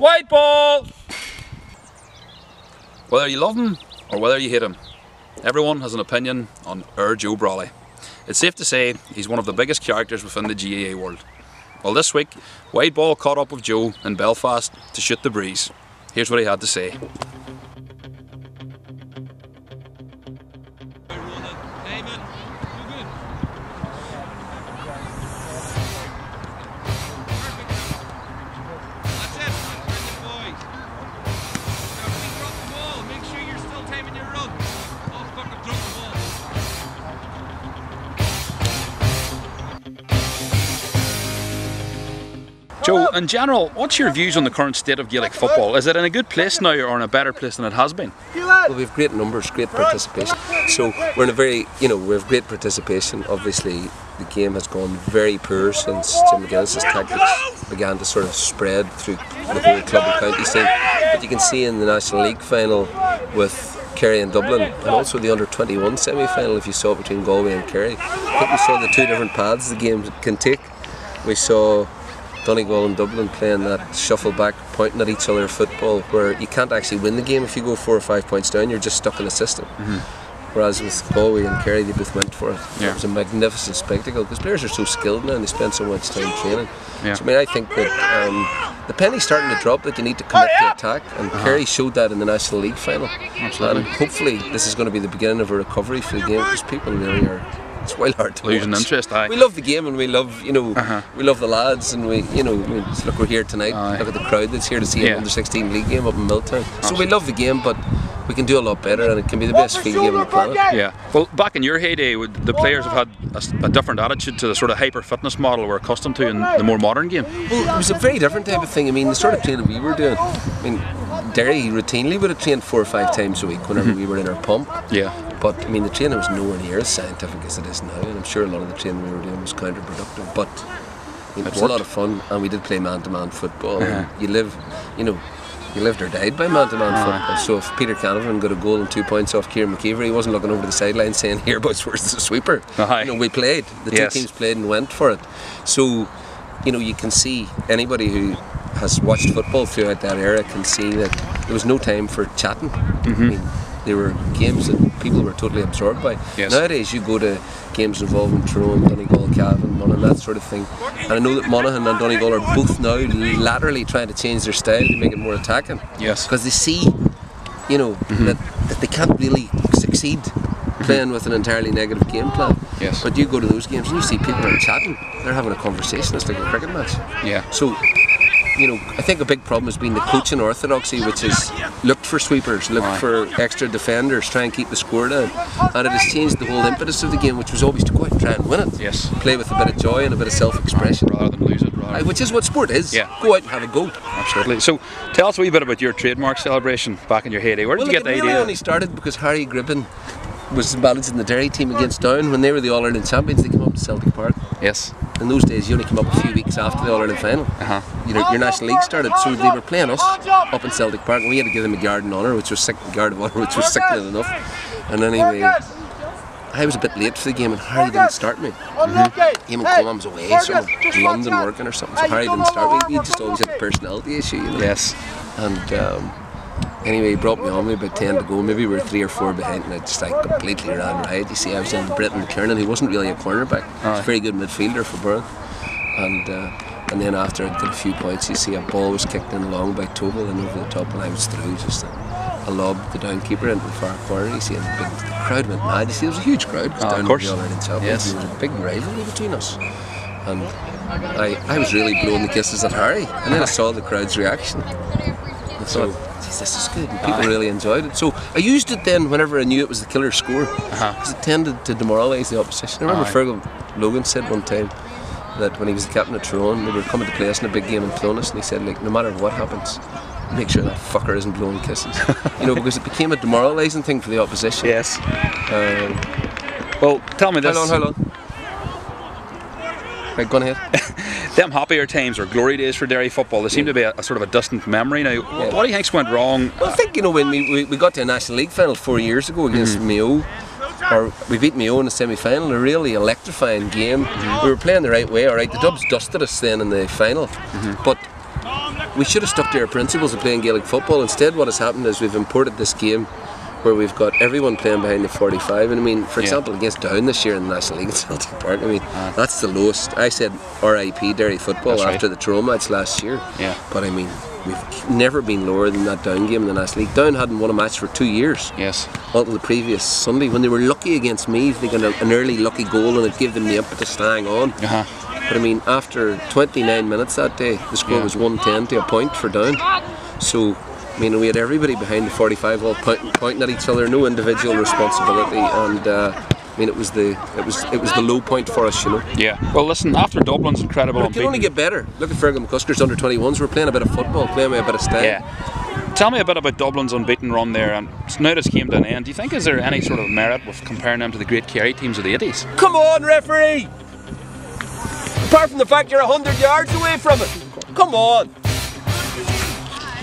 White ball! Whether you love him or whether you hate him, everyone has an opinion on our Joe Brolly. It's safe to say he's one of the biggest characters within the GAA world. Well this week, Wide Ball caught up with Joe in Belfast to shoot the breeze. Here's what he had to say. In general, what's your views on the current state of Gaelic football? Is it in a good place now or in a better place than it has been? Well, we have great numbers, great participation. So we're in a very, you know, we have great participation. Obviously, the game has gone very poor since Jim McGuinness's tactics began to sort of spread through the whole club and county scene. But you can see in the National League final with Kerry and Dublin, and also the under 21 semi final, if you saw between Galway and Kerry. I think we saw the two different paths the game can take. We saw Donegal and Dublin playing that shuffle back, pointing at each other football, where you can't actually win the game if you go four or five points down. You're just stuck in the system. Mm-hmm. Whereas with Galway and Kerry, they both went for it. Yeah. It was a magnificent spectacle because players are so skilled now and they spend so much time training. Yeah. So I mean, I think that um, the penny's starting to drop that you need to commit to attack, and uh-huh. Kerry showed that in the National League final. Absolutely. And hopefully, this is going to be the beginning of a recovery for the game because people really are it's well hard to losing interest. Aye. We love the game and we love you know uh-huh. we love the lads and we you know we, look we're here tonight. Aye. Look at the crowd that's here to see yeah. an under 16 league game up in Milltown. So we love the game, but we can do a lot better and it can be the best field game on the planet. Yeah. Well, back in your heyday, the players have had a, a, different attitude to the sort of hyper fitness model we're accustomed to in the more modern game. Well, it was a very different type of thing. I mean, the sort of training we were doing. I mean, Derry routinely would have trained four or five times a week whenever mm-hmm. we were in our pump. Yeah. But I mean, the training was nowhere near as scientific as it is now, and I'm sure a lot of the training we were doing was counterproductive. But know, it was worked. a lot of fun, and we did play man-to-man football. Uh-huh. You live, you know, you lived or died by man-to-man uh-huh. football. So if Peter Canavan got a goal and two points off Kieran McKeever, he wasn't looking over the sideline saying, "Here, boys, where's the sweeper?" You know, we played. The yes. two teams played and went for it. So, you know, you can see anybody who has watched football throughout that era can see that there was no time for chatting. Mm-hmm. I mean, there were games that people were totally absorbed by. Yes. Nowadays, you go to games involving Tyrone, Donegal, Cavan, Monaghan, that sort of thing. And I know that Monaghan and Donegal are both now laterally trying to change their style to make it more attacking. Yes. Because they see, you know, mm-hmm. that, that they can't really succeed mm-hmm. playing with an entirely negative game plan. Yes. But you go to those games and you see people are chatting, they're having a conversation, it's like a cricket match. Yeah. So you know, I think a big problem has been the coaching orthodoxy, which is looked for sweepers, looked for extra defenders, try and keep the score down, and it has changed the whole impetus of the game, which was always to go out and try and win it. Yes. Play with a bit of joy and a bit of self-expression rather than lose it. Rather. Which is what sport is. Yeah. Go out and have a go. Absolutely. So, tell us a wee bit about your trademark celebration back in your heyday. Where did well, you get the really idea? It only started because Harry Gribbin was managing the Derry team against Down when they were the All Ireland champions. They came up to Celtic Park. Yes. In those days, you only came up a few weeks after the All Ireland final. Uh-huh. You know, your National League started, so they were playing us up in Celtic Park, and we had to give them a guard in honour, which was sick, guard of honour, which was sickening enough. And anyway, I was a bit late for the game, and Harry didn't start me. Mm-hmm. Him and Coleman was away, so London working or something. So Harry didn't start me. We just always had a personality issue, you know. Yes. And. Um, Anyway, he brought me on me about 10 to go. Maybe we were three or four behind, and I just like completely ran right. You see, I was in Britton McKernan. He wasn't really a cornerback. He was a very good midfielder for Burren. And uh, and then after I did a few points, you see a ball was kicked in long by Tohill and over the top, and I was through just a, a lob the down keeper into the far corner. You see, and the, big, the crowd went mad. You see, there was a huge crowd. Oh, down of course. The Ireland yes. There was a big rivalry between us. And I, I was really blowing the kisses at Harry, and then I saw the crowd's reaction. So this is good. And people Aye. really enjoyed it. So I used it then whenever I knew it was the killer score because uh-huh. it tended to demoralise the opposition. I remember Aye. Fergal Logan said one time that when he was the captain of Tyrone, they were coming to play us in a big game in Clones, and he said, like, no matter what happens, make sure that fucker isn't blowing kisses. you know, because it became a demoralising thing for the opposition. Yes. Um, well, tell me this. Hold on, hold on. Go on ahead. them happier times or glory days for Derry football, they seem to be a, a sort of a distant memory now. Yeah. What do you think's went wrong? Well, I think you know when we, we, we got to a National League final four years ago against mm-hmm. Mayo. Or we beat Mayo in the semi-final, a really electrifying game. Mm-hmm. We were playing the right way. All right, the Dubs dusted us then in the final, mm-hmm. but we should have stuck to our principles of playing Gaelic football. Instead, what has happened is we've imported this game where we've got everyone playing behind the 45. And I mean, for Yeah. example, against Down this year in the National League in Celtic Park, I mean, that's the lowest. I said RIP Derry football That's right. after the Tyrone match last year. Yeah. But I mean, we've never been lower than that Down game in the National League. Down hadn't won a match for two years Yes. until the previous Sunday when they were lucky against me, They got an early lucky goal and it gave them the impetus to hang on. Uh-huh. But I mean, after 29 minutes that day, the score Yeah. was 110 to a point for down. So, I mean, we had everybody behind the 45 all pointing, pointing at each other, no individual responsibility, and uh, I mean, it was the it was it was the low point for us, you know. Yeah. Well, listen. After Dublin's incredible But it can only get better. Look at Fergal McCusker's under 21s. We're playing a bit of football, playing with a bit of style. Yeah. Tell me a bit about Dublin's unbeaten run there, and now that it's came to an end, do you think is there any sort of merit with comparing them to the great Kerry teams of the 80s? Come on, referee! Apart from the fact you're 100 yards away from it. Come on.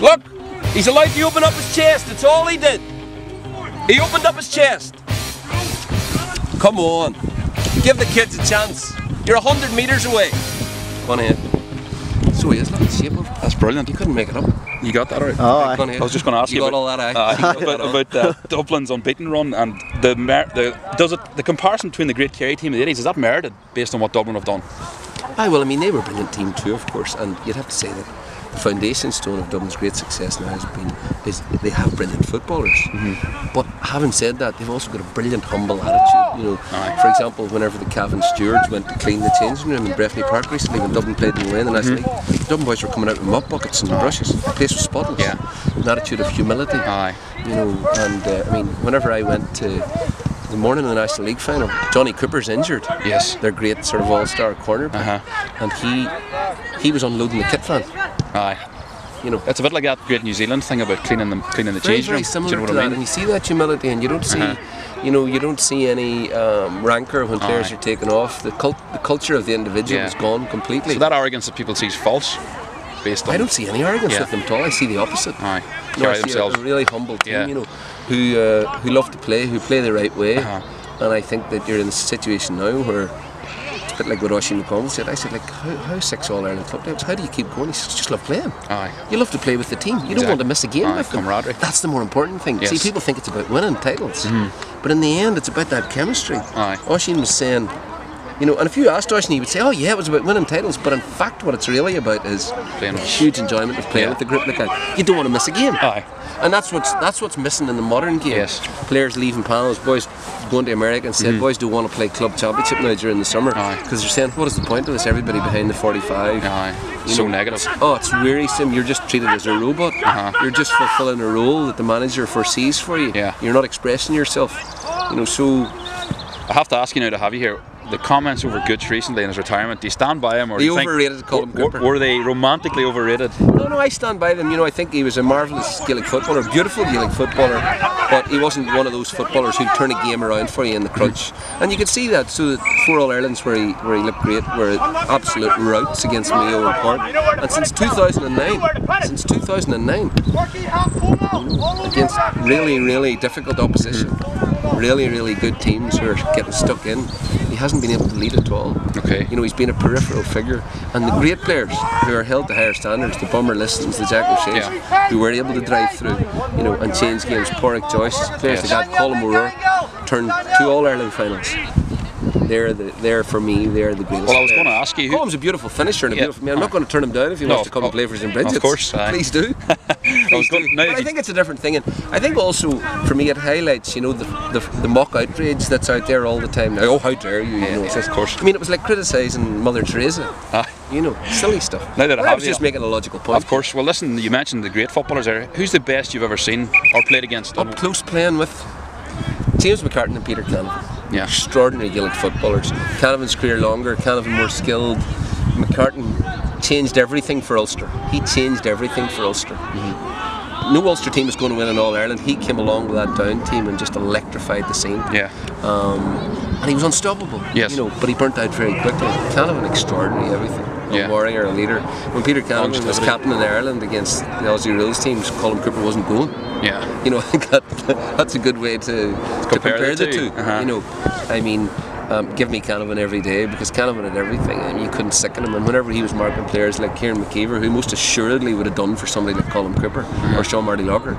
Look, he's allowed to open up his chest. That's all he did. He opened up his chest. Come on. Give the kids a chance. You're 100 metres away. Go on ahead. So he is, look at the shape of it. That's brilliant. You couldn't make it up. You got that right. Oh, aye. Go on ahead. I was just going to ask you, you got about, all that, aye? uh, about, all. about uh, Dublin's unbeaten run and the, mer- the does it the comparison between the great Kerry team of the 80s is that merited based on what Dublin have done? Aye, well, I mean, they were a brilliant team too, of course, and you'd have to say that the foundation stone of Dublin's great success now has been is they have brilliant footballers. Mm-hmm. But having said that, they've also got a brilliant, humble attitude. You know, for example, whenever the Cavan stewards went to clean the changing room in Breffni Park recently, when Dublin played in the in the National League, the Dublin boys were coming out with mop buckets and brushes. The place was spotless. Mm-hmm. Yeah. An attitude of humility. Aye. You know, and uh, I mean, whenever I went to the morning of the National League final, Johnny Cooper's injured Yes. their great sort of all-star cornerback, Uh-huh. and he he was unloading the kit van. Aye. You know, It's a bit like that great New Zealand thing about cleaning the cleaning the very change very room. similar you know to what that, I and you see that humility, and you don't see, Uh-huh. you know, you don't see any um, rancor when players Aye. are taken off. The cult, the culture of the individual Yeah. is gone completely. So that arrogance that people see is false, based on I don't see any arrogance Yeah. with them at all. I see the opposite. Aye. No, I Carry see themselves. a really humble team, Yeah. you know, who uh, who love to play, who play the right way, Uh-huh. and I think that you're in a situation now where bit like what Oisin McConville said. I said, like, how, how six All Ireland club players? How do you keep going? He says, just love playing. Aye. You love to play with the team. You don't want to miss a game Aye, with them. That's the more important thing. See, Yes. Mm-hmm. people think it's about winning titles, but in the end, it's about that chemistry. Aye. Oisin was saying. You know, and if you asked Oisin, he would say, "Oh yeah, it was about winning titles." But in fact, what it's really about is huge enjoyment of playing Yeah. with the group. Like that. You don't want to miss a game. Aye. And that's what's that's what's missing in the modern game. Yes. Players leaving panels, boys going to America and said, boys don't want to play club championship now during the summer Mm-hmm. Because they're saying, what is the point of this? Everybody behind the 45. Aye. You So know, negative. Oh, it's wearisome. You're just treated as a robot. Uh-huh. You're just fulfilling a role that the manager foresees for you. Yeah. You're not expressing yourself. You know, so I have to ask you now to have you here. The comments over Gooch recently in his retirement, do you stand by him or He do you think- overrated Colm Cooper. Were they romantically overrated? No, no, I stand by them. You know, I think he was a marvellous Gaelic footballer, a beautiful Gaelic footballer, but he wasn't one of those footballers who'd turn a game around for you in the crunch. And you could see that. So the four All Irelands where he where he looked great were absolute routs against Mayo and Cork. And since 2009, since 2009, against really, really difficult opposition, really, really good teams who are getting stuck in, he hasn't been able to lead at all. Okay. You know, he's been a peripheral figure. And the great players who are held to higher standards, the Bomber Listons, the Jack O'Shea's, Yeah. who were able to drive through, you know, and change games. Padraic Joyce, players Yes. like that, Colm O'Rourke, turned two All Ireland finals. They're the, they're for me, they're the greatest. Well, I was going to ask you. Who, Colm's a beautiful finisher and a Yeah. beautiful man. I'm not going to turn him down if he No, wants to come and play for St. of course, aye. Please do. I was going, now But I think it's a different thing, and I think also for me it highlights, you know, the, the, the mock outrage that's out there all the time. Now, oh, how dare you? you know, yeah, of course. I mean, it was like criticising Mother Teresa. Ah. You know, silly stuff. Now that I have was you- just making a logical point. Of course. Well, listen. You mentioned the great footballers there. Who's the best you've ever seen or played against? Up close playing with James McCartan and Peter Canavan. Yeah. Extraordinary Gaelic footballers. Canavan's career longer, Canavan more skilled. McCartan changed everything for Ulster. He changed everything for Ulster. Mm-hmm. No Ulster team was going to win in All Ireland. He came along with that down team and just electrified the scene. Yeah. And he was unstoppable. Yes. You know, but he burnt out very quickly. Canavan extraordinary everything. A Yeah. warrior, a leader. When Peter Canavan was captain in Ireland against the Aussie rules teams, Colm Cooper wasn't going. Yeah. You know, I think that that's a good way to, to compare compare, the the two. two. Uh-huh. You know, I mean, um, give me Canavan every day because Canavan had everything and you couldn't sicken him. And whenever he was marking players like Kieran McKeever, who most assuredly would have done for somebody like Colm Cooper or Sean Marty Lockhart,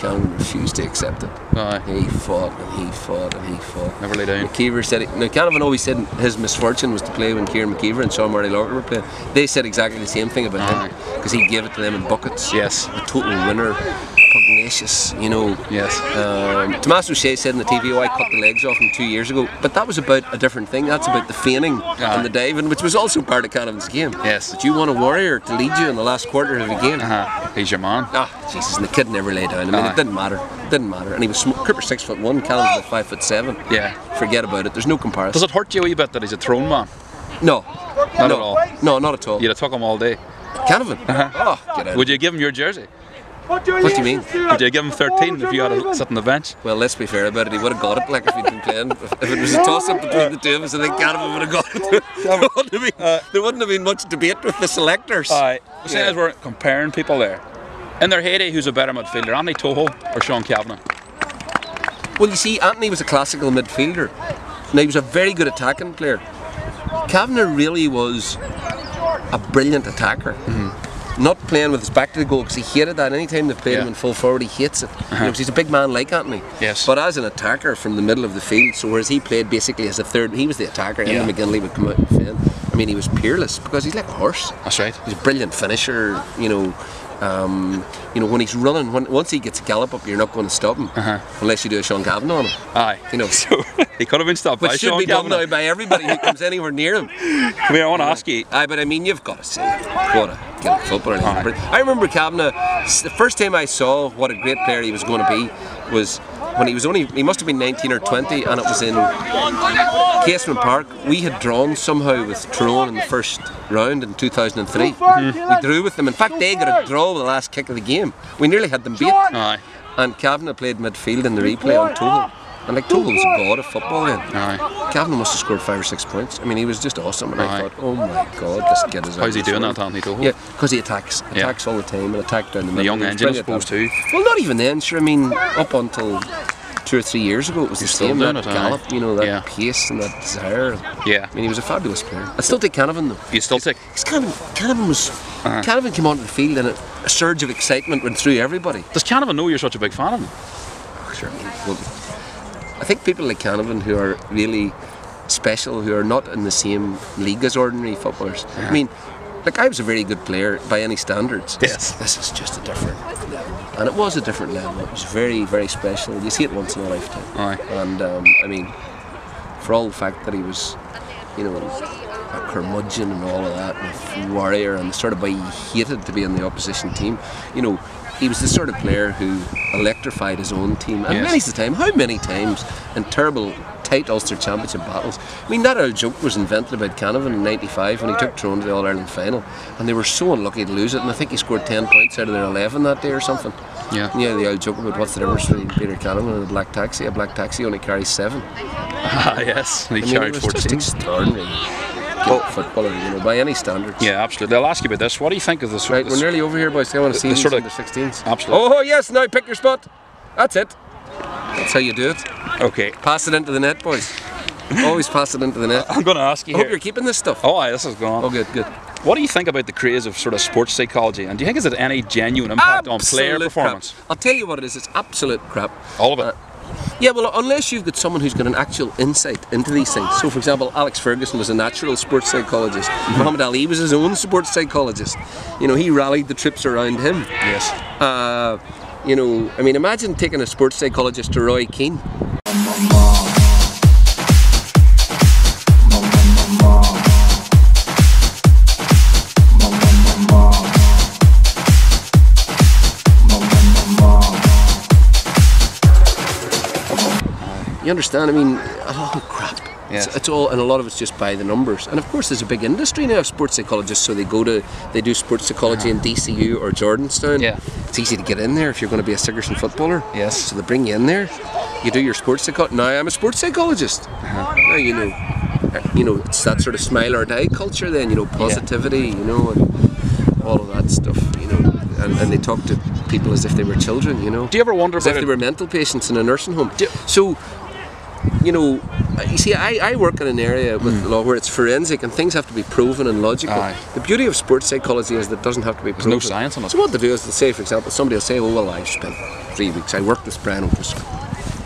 Canavan refused to accept it. Aye. He fought and he fought and he fought. Never lay down. McKeever said it. Now, Canavan always said his misfortune was to play when Kieran McKeever and Sean Marty Lockhart were playing. They said exactly the same thing about Aye. him because he gave it to them in buckets. Yes. A total winner, pugnacious, you know. Yes. Um, Tomas O'Shea said in the TV, oh, I cut the legs off him two years ago. But that was about a different thing. That's about the feigning Aye. and the diving, which was also part of Canavan's game. Yes. But you want a warrior to lead you in the last quarter of the game. Uh-huh. He's your man. Ah, Jesus, and the kid never lay down. I mean, Aye. it didn't matter. Didn't matter. And he was sm- Cooper six foot one, Callum's about five foot seven. Yeah. Forget about it. There's no comparison. Does it hurt you a wee bit that he's a Tyrone man? No. Not no. at all. No, not at all. You'd have took him all day. Canavan. Oh, get out. Would you give him your jersey? What do you mean? Would you give him 13 if you had to sit on the bench? Well, let's be fair about it. He would have got it, like if he'd been playing. If, if it was a toss-up between the two of us, I think Canavan would have got it. there, wouldn't have been, uh, there wouldn't have been much debate with the selectors. Aye. Seeing Yeah. as we're comparing people there. In their heyday, who's a better midfielder, Andy Tohill or Sean Cavanagh? Well, you see, Anthony was a classical midfielder. Now, he was a very good attacking player. Cavanagh really was a brilliant attacker. Mm-hmm. Not playing with his back to the goal because he hated that. Anytime they played him in full forward, he hates it. You uh-huh. know, he's a big man like Anthony. Yes. But as an attacker from the middle of the field, so whereas he played basically as a third, he was the attacker, Yeah. and McGinley would come out and defend. I mean, he was peerless because he's like a horse. That's right. He's a brilliant finisher. You know, um, you know when he's running, when, once he gets a gallop up, you're not going to stop him unless you do a Sean Cavanagh on him. Aye. You know. So he could have been stopped by Which should Sean be done now by everybody who comes anywhere near him. Come here, I want to ask you. Aye, but I mean, you've got to see what a good footballer. Aye. I remember Cavanagh, the first time I saw what a great player he was going to be was when he was only, he must have been 19 or 20, and it was in Casement Park. We had drawn somehow with Tyrone in the first round in 2003. We drew with them. In fact, they got a draw with the last kick of the game. We nearly had them beat. Aye. And Cavanagh played midfield in the replay on Total. And like was a god of football then. Aye. Cavanagh must have scored five or six points. I mean, he was just awesome, and I Aye. thought, oh my god, this kid is. How's he doing that, Anthony Tohill? Yeah, because he attacks, Yeah. attacks all the time, and attacked down the middle. The young engine, I suppose, too. Well, not even then. Sure, I mean, up until two or three years ago, it was the same. That it, gallop, you know, that Yeah. pace and that desire. Yeah. I mean, he was a fabulous player. I still take Canavan though. You still take. Because Canavan, Canavan was, Uh-huh. Canavan came onto the field and a, a surge of excitement went through everybody. Does Canavan know you're such a big fan of him? Sure. Well, I think people like Canavan who are really special, who are not in the same league as ordinary footballers. I mean, like I was a very good player by any standards. Yes. This is just a different level. And it was a different level. It was very, very special. You see it once in a lifetime. Aye. And um, I mean, for all the fact that he was, you know, a curmudgeon and all of that, and a warrior, and the sort of way he hated to be in the opposition team, you know, he was the sort of player who electrified his own team. And Yes. many's the time, how many times in terrible, tight Ulster Championship battles? I mean, that old joke was invented about Canavan in '95 when he took Tyrone to the All Ireland final, and they were so unlucky to lose it. And I think he scored 10 points out of their 11 that day or something. Yeah. Yeah, the old joke about what's the difference between Peter Canavan and a black taxi. A black taxi only carries seven. Ah, yes. He I mean, carried it was just 14. extraordinary. Good footballer, you know, by any standards. Yeah, absolutely. I'll ask you about this. What do you think of this? Right, this- we're nearly over here, boys. I want to see the sort of- 16s. Absolutely. Oh, oh, yes, now pick your spot. That's it. That's how you do it. Okay. Pass it into the net, boys. Always pass it into the net. I'm going to ask you I hope you're keeping this stuff. Oh, aye, this is gone. Oh, good, good. What do you think about the craze of sort of sports psychology? And do you think it's had any genuine impact on player Absolute performance? Crap. I'll tell you what it is. It's absolute crap. All of it. Uh, Yeah, well, unless you've got someone who's got an actual insight into these things. So, for example, Alex Ferguson was a natural sports psychologist. Mm-hmm. Muhammad Ali was his own sports psychologist. You know, he rallied the troops around him. yes. Uh, you know, I mean, imagine taking a sports psychologist to Roy Keane. You understand? I mean, a lot of crap. Yes. It's, it's all, and a lot of it's just by the numbers. And of course, there's a big industry now of sports psychologists. So they go to, they do sports psychology in DCU or Jordanstown. Yeah. It's easy to get in there if you're going to be a Sigerson footballer. Yes. So they bring you in there. You do your sports psychology. Now I'm a sports psychologist. Uh-huh. Now you know, uh, you know, it's that sort of smile or die culture. Then you know, positivity. You know, and all of that stuff. You know, and, and they talk to people as if they were children. You know Do you ever wonder as if about they were mental patients in a nursing home. Do- So, you know, you see, I, I work in an area with hmm. law where it's forensic and things have to be proven and logical. Aye. The beauty of sports psychology is that it doesn't have to be proven. no science in it. So what they do is they say, for example, somebody will say, oh, well, I spent three weeks, I worked with Brian O'Driscoll.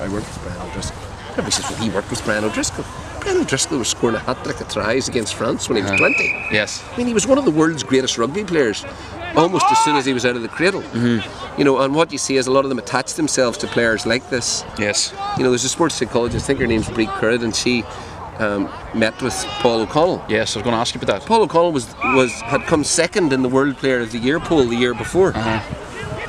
I worked with Brian O'Driscoll. Everybody says, well, he worked with Brian O'Driscoll. Brian O'Driscoll was scoring a hat-trick of tries against France when he was 20. Yes. I mean, he was one of the world's greatest rugby players almost as soon as he was out of the cradle. Mm-hmm. You know, and what you see is a lot of them attach themselves to players like this. Yes. You know, there's a sports psychologist, I think her name's Brie Currid, and she um, met with Paul O'Connell. Yes, I was going to ask you about that. Paul O'Connell was, was had come second in the World Player of the Year poll the year before.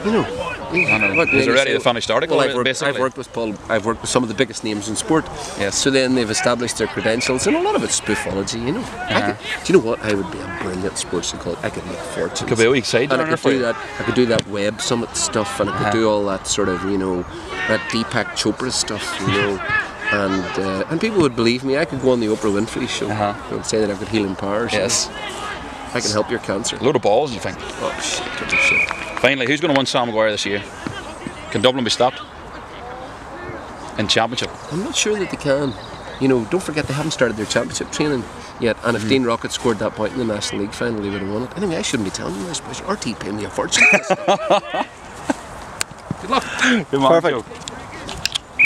You know, I know. what- He's already say, the finished article, Well, I've worked, basically. I've worked with Paul. I've worked with some of the biggest names in sport. Yes. So then they've established their credentials, and a lot of it's spoofology. You know. I Uh-huh. could, do you know what? I would be a brilliant sports psychologist. I could make fortunes. Could be a And I could do you. that. I could do that web summit stuff, and I could Uh-huh. do all that sort of you know that Deepak Chopra stuff. You know. And uh, and people would believe me. I could go on the Oprah Winfrey show Uh-huh. and say that I've got healing powers. Yes. I can help your cancer. A Load of balls, you think? Oh shit! What the shit. Finally, who's going to win Sam Maguire this year? Can Dublin be stopped? In Championship? I'm not sure that they can. You know, don't forget they haven't started their championship training yet. And if Mm-hmm. Dean Rocket scored that point in the National League final, they would have won it. Anyway, I shouldn't be telling you this, but RTÉ paid me a fortune. Good luck. Good Perfect. Joe.